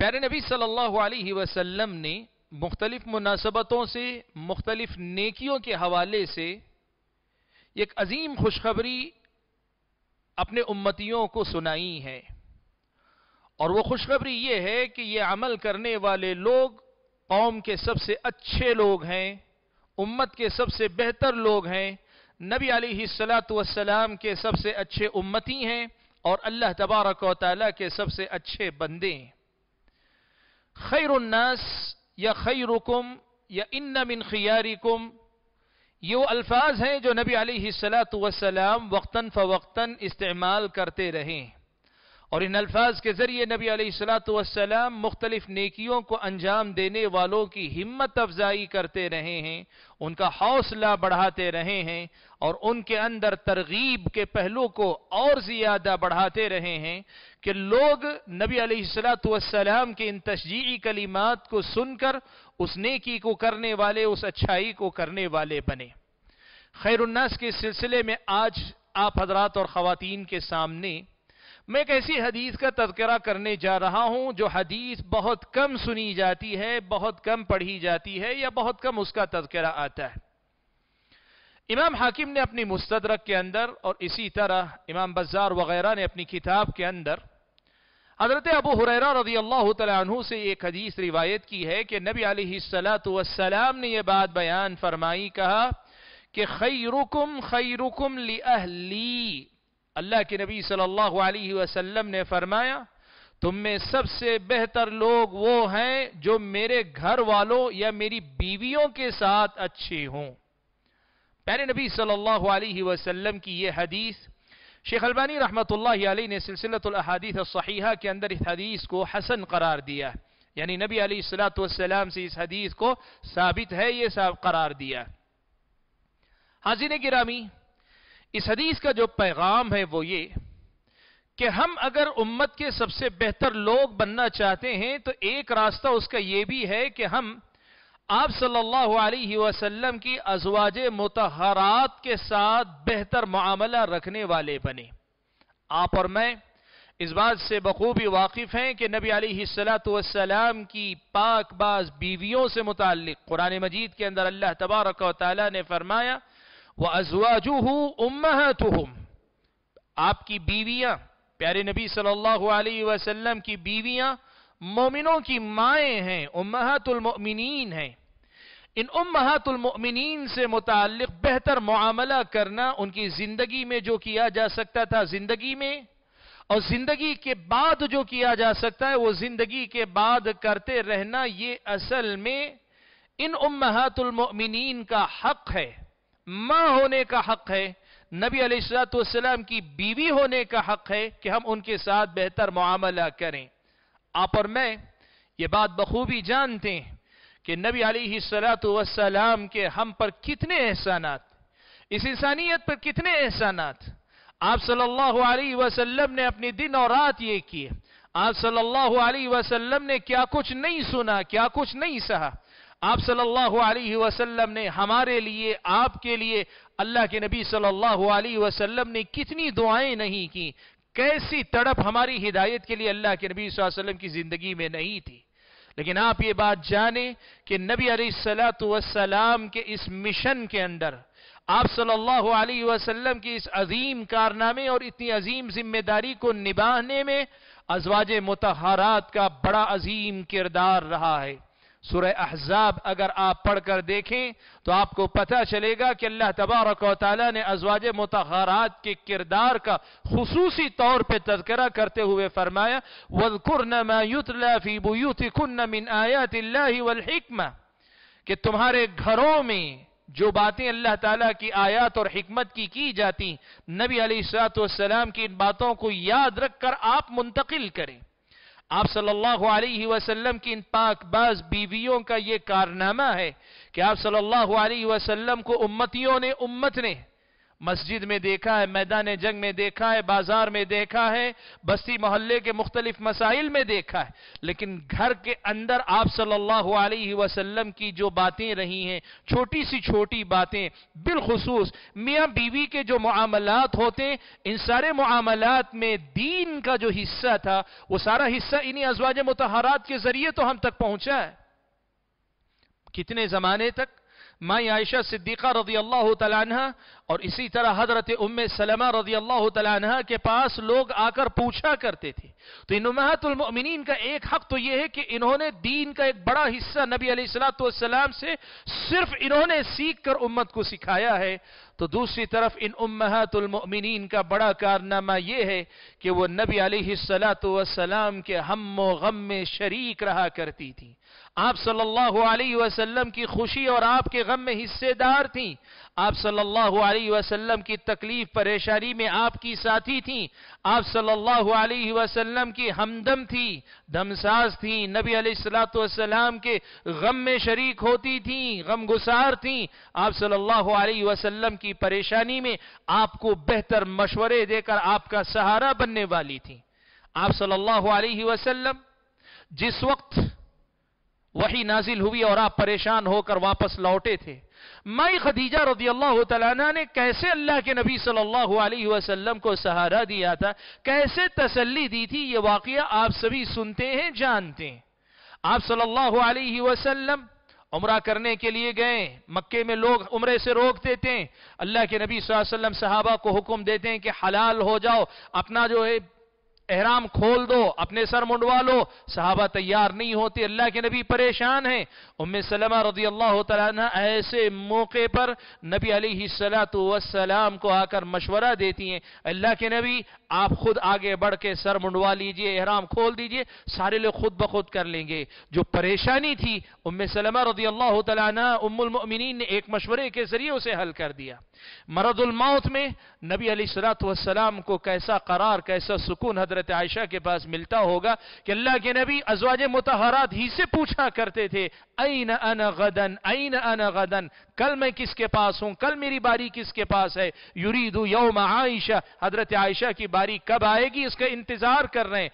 प्यारे नबी सल्लल्लाहु अलैहि वसल्लम ने मुख्तलिफ़ मुनासबतों से, मुख्तलिफ़ नेकियों के हवाले से एक अजीम खुशखबरी अपने उम्मतियों को सुनाई है। और वो खुशखबरी ये है कि ये अमल करने वाले लोग कौम के सबसे अच्छे लोग हैं, उम्मत के सबसे बेहतर लोग हैं, नबी अलैहिस्सलाम के सबसे अच्छे उम्मती हैं और अल्लाह तबारक व ताला के सबसे अच्छे बंदे हैं। खैरुन्नास या खैरुकुम या इन्न मिन खियारिकुम ये वो अल्फाज हैं जो नबी अलैहिस्सलाम वक्तन फ़वक्तन इस्तेमाल करते रहे। और इन अल्फाज के ज़रिए नबी अलैहिस्सलाम मुख्तलिफ़ नेकियों को अंजाम देने वालों की हिम्मत अफजाई करते रहे हैं, उनका हौसला बढ़ाते रहे हैं और उनके अंदर तरगीब के पहलू को और ज़्यादा बढ़ाते रहे हैं कि लोग नबी अलैहिस्सलाम के इन तशजी कलिमात को सुनकर उस नेकी को करने वाले, उस अच्छाई को करने वाले बने। खैरुन्नास के सिलसिले में आज आप हजरात और ख़वातीन के सामने मैं एक ऐसी हदीस का तस्करा करने जा रहा हूँ जो हदीस बहुत कम सुनी जाती है, बहुत कम पढ़ी जाती है या बहुत कम उसका तस्करा आता है। इमाम हाकिम ने अपनी मुस्तदरक के अंदर और इसी तरह इमाम बजार वगैरह ने अपनी किताब के अंदर हज़रत अबू हुरैरा रज़ी अल्लाह तु से एक हदीस रिवायत की है कि नबी अलैहिस्सलाम ने यह बात बयान फरमाई, कहा कि खैरुकुम खैरुकुम ली अल्लाह के नबी सल्लल्लाहु अलैहि वसल्लम ने फरमाया, तुम में सबसे बेहतर लोग वो हैं जो मेरे घर वालों या मेरी बीवियों के साथ अच्छे हों। प्यारे नबी सल्लल्लाहु अलैहि वसल्लम की ये हदीस, शेख अलबानी रहमतुल्लाह अलैहि ने सिलसिलतुल अहादीथ सहीहा के अंदर इस हदीस को हसन करार दिया यानी नबी अलैहिस्सलाम से इस हदीस को साबित है, ये साब करार दिया हाजिर गिरामी इस हदीस का जो पैगाम है वो ये कि हम अगर उम्मत के सबसे बेहतर लोग बनना चाहते हैं तो एक रास्ता उसका ये भी है कि हम आप सल्लल्लाहु अलैहि वसल्लम की अजवाज मुतहरात के साथ बेहतर मामला रखने वाले बने। आप और मैं इस बात से बखूबी वाकिफ हैं कि नबी अलैहिस्सलाम की पाकबाज बीवियों से मुतालिक कुरान मजीद के अंदर अल्लाह तबारक ने फरमाया वह अजवाजुहू उम्महतुहुम। आपकी बीवियाँ, प्यारे नबी सल्लल्लाहु अलैहि वसल्लम की बीवियाँ, मोमिनों की माएँ हैं, उम्महातुल मोमिनीन हैं। इन उम्महातुल मोमिनीन से मुतालिक बेहतर मुआमला करना उनकी ज़िंदगी में जो किया जा सकता था ज़िंदगी में, और ज़िंदगी के बाद जो किया जा सकता है वो ज़िंदगी के बाद करते रहना ये असल में इन उम्महातुल मोमिनीन का हक है। माँ होने का हक है, नबी अलैहिस्सलाम की बीवी होने का हक है कि हम उनके साथ बेहतर मामला करें। आप और मैं ये बात बखूबी जानते हैं कि नबी अलैहिस्सलाम के हम पर कितने एहसानात, इस इंसानियत पर कितने एहसानात। आप सल्लल्लाहु अलैहि वसल्लम ने अपनी दिन और रात ये किए। आप सल्लल्लाहु अलैहि वसल्लम ने क्या कुछ नहीं सुना, क्या कुछ नहीं सहा। आप सल्लल्लाहु अलैहि वसल्लम ने हमारे लिए, आपके लिए, अल्लाह के नबी सल्लल्लाहु अलैहि वसल्लम ने कितनी दुआएँ नहीं की? कैसी तड़प हमारी हिदायत के लिए अल्लाह के नबी वसल्लम की ज़िंदगी में नहीं थी? लेकिन आप ये बात जाने कि नबी सलाम के इस मिशन के अंदर, आप सल्लल्लाहु अलैहि वसल्लम की इस अजीम कारनामे और इतनी अजीम ज़िम्मेदारी को निभाने में अजवाज मुतहरात का बड़ा अजीम किरदार रहा है। सुरह अहजाब अगर आप पढ़कर देखें तो आपको पता चलेगा कि अल्लाह तबारक ने अजवाज मतहरात के किरदार का खसूसी तौर पर तस्करा करते हुए फरमाया कि तुम्हारे घरों में जो बातें अल्लाह ताला की आयत और हिकमत की की जाती, नबी अली सलाम की इन बातों को याद रखकर आप मुंतकिल करें। आप सल्लल्लाहु अलैहि वसल्लम की इन पाक बाज बीवियों का ये कारनामा है कि आप सल्लल्लाहु अलैहि वसल्लम को उम्मतियों ने, उम्मत ने मस्जिद में देखा है, मैदान जंग में देखा है, बाज़ार में देखा है, बस्ती मोहल्ले के मुख्तलिफ़ मसाइल में देखा है। लेकिन घर के अंदर आप सल्लल्लाहु अलैहि वसल्लम की जो बातें रही हैं, छोटी सी छोटी बातें, बिलखसूस मियाँ बीवी के जो मामलात होते इन सारे मामलात में दीन का जो हिस्सा था, वो सारा हिस्सा इन्हीं अजवाज मुतहरात के ज़रिए तो हम तक पहुँचा है। कितने जमाने तक? माई आयशा सिद्दीक़ा रज़ी अल्लाह तला और इसी तरह हज़रत उम सलमा रज़ी अल्लाह तला के पास लोग आकर पूछा करते थे। तो इन उम्मतुलमिन का एक हक तो यह है कि इन्होंने दीन का एक बड़ा हिस्सा नबी सलाम से सिर्फ़ इन्होंने सीख कर उम्मत को सिखाया है। तो दूसरी तरफ़ इन उम्मतुलमिन का बड़ा कारनामा यह है कि वो नबी सलाम के हम गम में शरीक रहा करती थी। आप सल्लल्लाहु अलैहि वसल्लम की खुशी और आपके गम में हिस्सेदार थी। आप सल्लल्लाहु अलैहि वसल्लम की तकलीफ़, परेशानी में आपकी साथी थी। आप सल्लल्लाहु अलैहि वसल्लम की हमदम थी, दमसाज थी। नबी अलैहिस्सलाम के गम में शरीक होती थी गम गुसार थी। आप सल्लल्लाहु अलैहि वसल्लम की परेशानी में आपको बेहतर मशवरे देकर आपका सहारा बनने वाली थी। आप सल्लल्लाहु अलैहि वसल्लम, जिस वक्त वही नाजिल हुई और आप परेशान होकर वापस लौटे थे, माई खदीजा रदी अल्लाह तला ने कैसे अल्लाह के नबी सल्लल्लाहु अलैहि वसल्लम को सहारा दिया था, कैसे तसल्ली दी थी, ये वाकया आप सभी सुनते हैं, जानते हैं। आप सल्लल्लाहु अलैहि वसल्लम उम्र करने के लिए गए। मक्के में लोग उम्र से रोक देते। हैं अल्लाह के नबी वसल्लम सहाबा को हुक्म देते हैं कि हलाल हो जाओ। अपना जो है एहराम खोल दो, अपने सर मुंडवा लो। साहबा तैयार नहीं होती, अल्लाह के नबी परेशान हैं। उम्म सलमा रज़ी अल्लाह ऐसे मौके पर नबी सलाम को आकर मशवरा देती हैं, अल्लाह के नबी, आप खुद आगे बढ़ के सर मुंडवा लीजिए, एहराम खोल दीजिए, सारे लोग खुद ब खुद कर लेंगे। जो परेशानी थी, उम्म सलमा रज़ी अल्लाह उम्मुलमिन ने एक मशवरे के ज़रिए उसे हल कर दिया। मरदुल मौत में नबी सलाम को कैसा करार, कैसा सुकून हज़रत हज़रत आयशा के पास मिलता होगा कि अल्लाह के नबी अजवाज मुतहरात ही से पूछा करते थे ऐन अन गदन ऐन अन गदन? कल मैं किसके पास हूँ? कल मेरी बारी किसके पास है? युरीदू यौम आयशा। हज़रत आयशा की बारी कब आएगी? इसका इंतज़ार कर रहे हैं।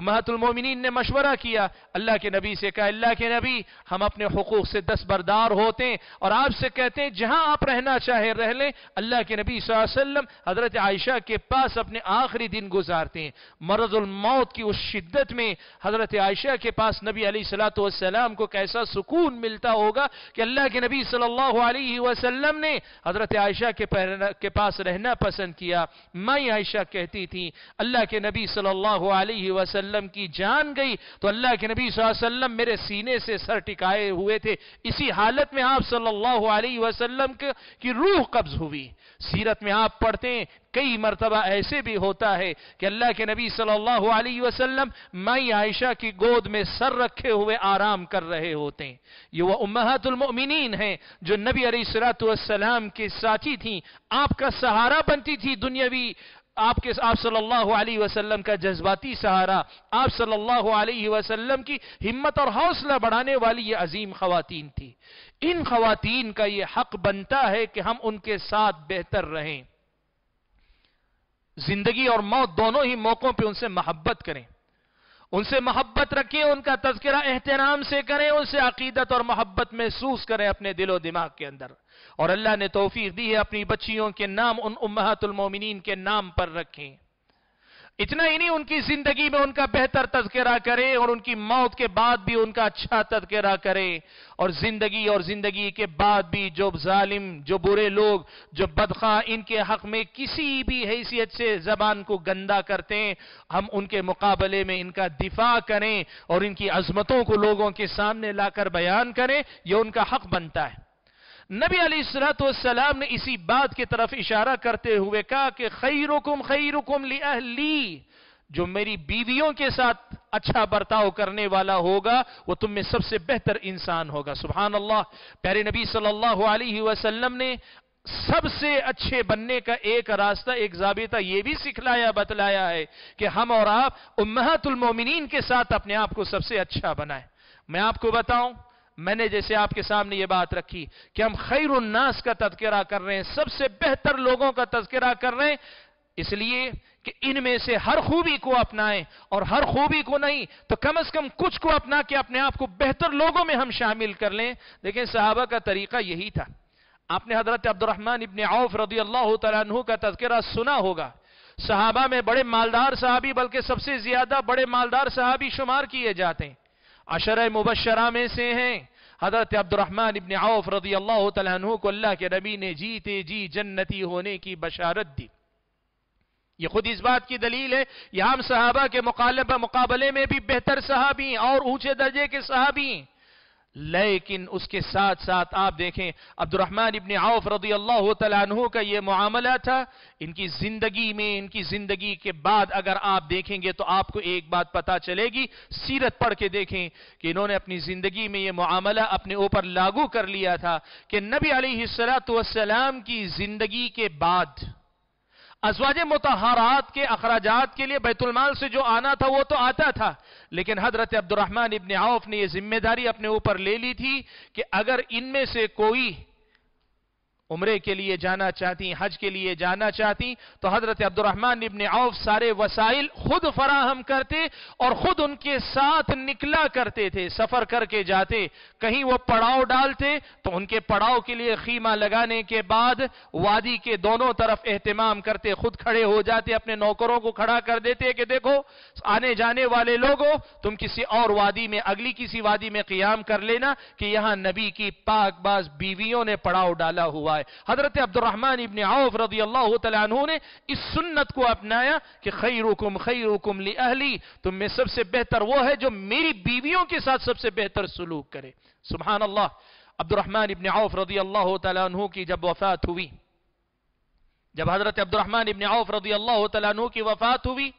महतुलमोमिन ने मशवरा किया अल्लाह के नबी से कहा अल्लाह के नबी हम अपने हकूक से दस बरदार होते हैं और आपसे कहते हैं जहाँ आप रहना चाहे रह लें अल्लाह के नबी वसल्लम हज़रत आयशा के पास अपने आखिरी दिन गुजारते हैं मरजुल मौत की उस शिद्दत में हज़रत आयशा के पास नबी सलाम को कैसा सुकून मिलता होगा कि अल्लाह के नबी सल्लल्लाहु अलैहि वसल्लम ने हज़रत आयशा के, के पास रहना पसंद किया माई आयशा कहती थी अल्लाह के नबी सल्लल्लाहु अलैहि वसल्लम वसल्लम की जान गई तो अल्लाह के नबी वसल्लम मेरे सीने से सर टिकाए हुए थे। इसी हालत में आप सल्लल्लाहु अलैहि वसल्लम की रूह कब्ज हुई। सीरत में आप पढ़ते हैं, कई मरतबा ऐसे भी होता है कि अल्लाह के नबी सल्लल्लाहु अलैहि वसल्लम माई आयशा की गोद में सर रखे हुए आराम कर रहे होते हैं। ये वह उम्मतुलमिन हैं, जो नबी अलैहिस्सलाम के साथी थी। आपका सहारा बनती थी दुनियावी आपके, आप सल्लल्लाहु अलैहि वसल्लम का जज्बाती सहारा, आप सल्लल्लाहु अलैहि वसल्लम की हिम्मत और हौसला बढ़ाने वाली ये अजीम खवातीन थी। इन खवातीन का ये हक बनता है कि हम उनके साथ बेहतर रहें। ज़िंदगी और मौत दोनों ही मौकों पर उनसे मोहब्बत करें। उनसे मोहब्बत रखें, उनका तस्करा एहतराम से करें, उनसे अकीदत और मोहब्बत महसूस करें अपने दिलो दिमाग के अंदर। और अल्लाह ने तोफीक दी है अपनी बच्चियों के नाम उन उम्मतुलमोमिन के नाम पर रखें। इतना ही नहीं, उनकी ज़िंदगी में उनका बेहतर तस्करा करें और उनकी मौत के बाद भी उनका अच्छा तस्करा करें। और ज़िंदगी और ज़िंदगी के बाद भी जो जालिम, जो बुरे लोग, जो बदखा, इनके हक में किसी भी हैसियत से जबान को गंदा करते हैं, हम उनके मुकाबले में इनका दिफा करें और इनकी अजमतों को लोगों के सामने लाकर बयान करें यह उनका हक बनता है। नबी सलाम ने इसी बात की तरफ़ इशारा करते हुए कहा कि खैरुकुम खैरुकुम ली जो मेरी बीवियों के साथ अच्छा बर्ताव करने वाला होगा, वो तुम में सबसे बेहतर इंसान होगा। सुबहान अल्लाह प्यारे नबी सल्लल्लाहु अलैहि वसल्लम ने सबसे अच्छे बनने का एक रास्ता, एक जाबिता यह भी सिखलाया, बतलाया है कि हम और आप उम्मतुल के साथ अपने आप को सबसे अच्छा बनाए। मैं आपको बताऊँ मैंने जैसे आपके सामने ये बात रखी कि हम खैर उन्नास का तस्करा कर रहे हैं, सबसे बेहतर लोगों का तस्करा कर रहे हैं, इसलिए कि इनमें से हर खूबी को अपनाएँ और हर खूबी को नहीं तो कम से कम कुछ को अपना के अपने आप को बेहतर लोगों में हम शामिल कर लें। लेकिन साहबा का तरीका यही था। आपने हज़रत अब्दुलरहमान इबन औफ रदी अल्लाह तु का तस्करा सुना होगा। सहाबा में बड़े मालदार साहबी, बल्कि सबसे ज़्यादा बड़े मालदार साहबी शुमार किए जाते हैं। अशर मुबशरा में से हैं हज़रत अब्दुलरहमान इबन औफ रज़ी अल्लाह तु को अल्लाह के नबी ने जीते जी जन्नती होने की बशारत दी। ये खुद इस बात की दलील है यहाँ सहाबा के मुकाबले में भी बेहतर सहाबी और ऊँचे दर्जे के सहाबी लेकिन उसके साथ साथ आप देखें अब्दुलरहमान इबन आउफ रदी अल्लाह तु का यह मामला था, इनकी ज़िंदगी में, इनकी ज़िंदगी के बाद अगर आप देखेंगे तो आपको एक बात पता चलेगी, सीरत पढ़ के देखें कि इन्होंने अपनी ज़िंदगी में यह मामला अपने ऊपर लागू कर लिया था कि नबी सलाम की ज़िंदगी के बाद अजवाज मतहारात के अखराजात के लिए बैतुलमाल से जो आना था, वो तो आता था। लेकिन हज़रत अब्दुलरहमान इबन आउफ ने यह ज़िम्मेदारी अपने ऊपर ले ली थी कि अगर इनमें से कोई उम्रे के लिए जाना चाहती, हज के लिए जाना चाहती तो हज़रत अब्दुलरहमान इबन औफ सारे वसाइल खुद फराहम करते और खुद उनके साथ निकला करते थे, सफ़र करके जाते। कहीं वो पड़ाव डालते तो उनके पड़ाव के लिए खीमा लगाने के बाद वादी के दोनों तरफ़ एहतमाम करते, खुद खड़े हो जाते, अपने नौकरों को खड़ा कर देते कि देखो आने जाने वाले लोगों, तुम किसी और वादी में, अगली किसी वादी में क्याम कर लेना कि यहाँ नबी की पाकबाज बीवियों ने पड़ाव डाला हुआ है। हज़रत अब्दुलरहमान इबन औफ रदी अल्लाह तु ने इस सुन्नत को अपनाया कि खैरुकुम खैरुकुम ली अहली, तुम में सबसे बेहतर वो है जो मेरी बीवियों के साथ सबसे बेहतर सलूक करे। सुबहान अल्लाह अब्दुलरहमान इबन औफ रदी अल्लाह तु की जब वफात हुई, जब हज़रत अब्दुलरहमान इबन औफ रदी अल्लाह तु की वफात हुई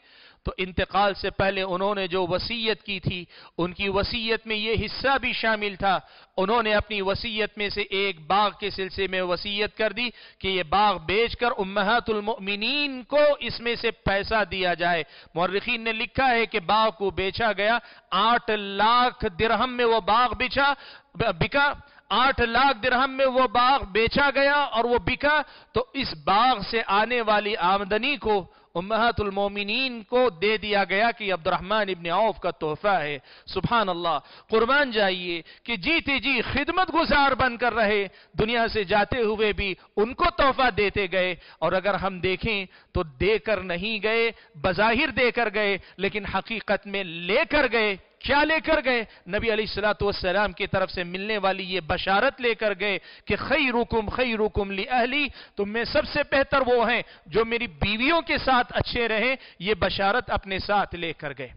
तो इंतकाल से पहले उन्होंने जो वसीयत की थी, उनकी वसीयत में यह हिस्सा भी शामिल था। उन्होंने अपनी वसीयत में से एक बाग के सिलसिले में वसीयत कर दी कि यह बाग बेचकर उम्मतुलमिन को इसमें से पैसा दिया जाए। मौरखीन ने लिखा है कि बाग को बेचा गया, आठ लाख दिरहम में वह बाग बिछा बिका, आठ लाख दिरहम में वो बाग बेचा गया और वो बिका तो इस बाग से आने वाली आमदनी को उम्मतुलमोमिन को दे दिया गया कि अब्दुलरहमान इबन औफ का तोहफा है। सुबहान अल्लाह कुर्बान जाइए कि जीते जी खिदमत गुजार बनकर रहे। दुनिया से जाते हुए भी उनको तोहफा देते गए। और अगर हम देखें तो देकर नहीं गए, बजाहिर देकर गए, लेकिन हकीकत में लेकर गए। क्या लेकर गए? नबी अली सलाम की तरफ़ से मिलने वाली ये बशारत लेकर गए कि खई रुकुम खई रुकुम ली अहली, तुम में सबसे बेहतर वो हैं जो मेरी बीवियों के साथ अच्छे रहे, ये बशारत अपने साथ लेकर गए।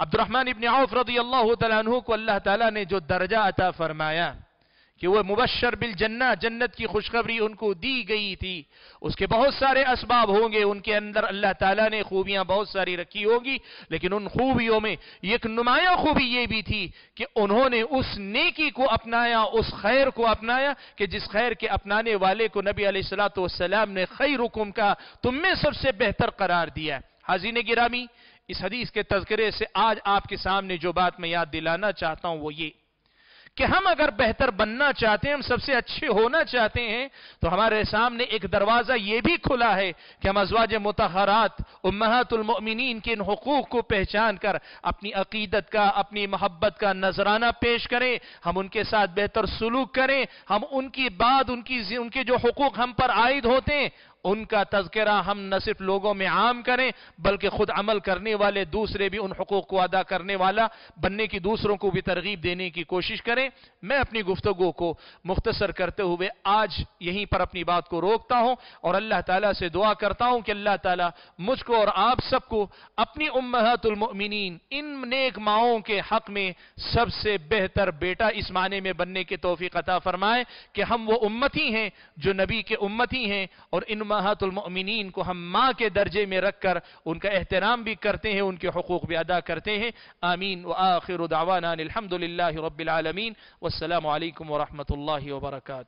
अब्दुलरहमान इबन आउफ रदी अल्लाह को अल्लाह तला ने जो दर्जा अता फरमाया कि वह मुबशर बिल जन्ना, जन्नत की खुशखबरी उनको दी गई थी। उसके बहुत सारे असबाब होंगे, उनके अंदर अल्लाह ताला ने खूबियाँ बहुत सारी रखी होगी, लेकिन उन खूबियों में एक नुमाया खूबी यह भी थी कि उन्होंने उस नेकी को अपनाया, उस खैर को अपनाया कि जिस खैर के अपनाने वाले को नबी सलाम ने खैर हुकुम का तुम में सबसे बेहतर करार दिया हाजीन गिरामी, इस हदीस के तस्करे से आज आपके सामने जो बात मैं याद दिलाना चाहता हूँ वो ये। कि हम अगर बेहतर बनना चाहते हैं, हम सबसे अच्छे होना चाहते हैं तो हमारे सामने एक दरवाज़ा यह भी खुला है कि हम अजवाज मतहरात उम्मतुलमिन के इन हकूक को पहचान कर अपनी अकीदत का, अपनी मोहब्बत का नजराना पेश करें, हम उनके साथ बेहतर सलूक करें, हम उनकी बात, उनकी उनके जो हकूक हम पर आयद होते हैं उनका तस्करा हम न सिर्फ़ लोगों में आम करें, बल्कि खुद अमल करने वाले दूसरे भी उन हकूक को अदा करने वाला, बनने की दूसरों को भी तरगीब देने की कोशिश करें। मैं अपनी गुफ्तगु को मुख्तसर करते हुए आज यहीं पर अपनी बात को रोकता हूँ और अल्लाह ताला से दुआ करता हूँ कि अल्लाह ताला मुझको और आप सबको अपनी उम्मतुलमिन इन नेक माओं के हक में सबसे बेहतर बेटा इस माने में बनने की तोफ़ी अता फरमाए कि हम वो उम्मती हैं जो नबी के उम्मती हैं और इन उम्मतुलमिन को हम माँ के दर्जे में रखकर उनका एहतराम भी करते हैं उनके हकूक भी अदा करते हैं आमीन व आखिर दावाना अलहमदिल्ला रबालमीन वालकम वरहमल वर्का